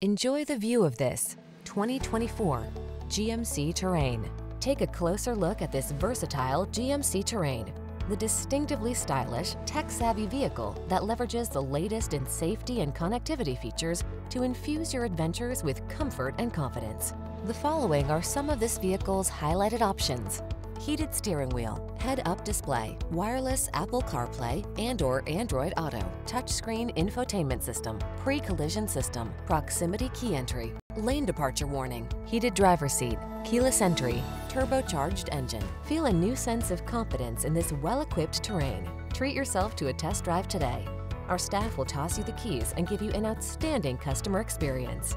Enjoy the view of this 2024 GMC Terrain. Take a closer look at this versatile GMC Terrain, the distinctively stylish, tech-savvy vehicle that leverages the latest in safety and connectivity features to infuse your adventures with comfort and confidence. The following are some of this vehicle's highlighted options heated steering wheel, head-up display, wireless Apple CarPlay and or Android Auto, touchscreen infotainment system, pre-collision system, proximity key entry, lane departure warning, heated driver seat, keyless entry, turbocharged engine. Feel a new sense of confidence in this well-equipped terrain. Treat yourself to a test drive today. Our staff will toss you the keys and give you an outstanding customer experience.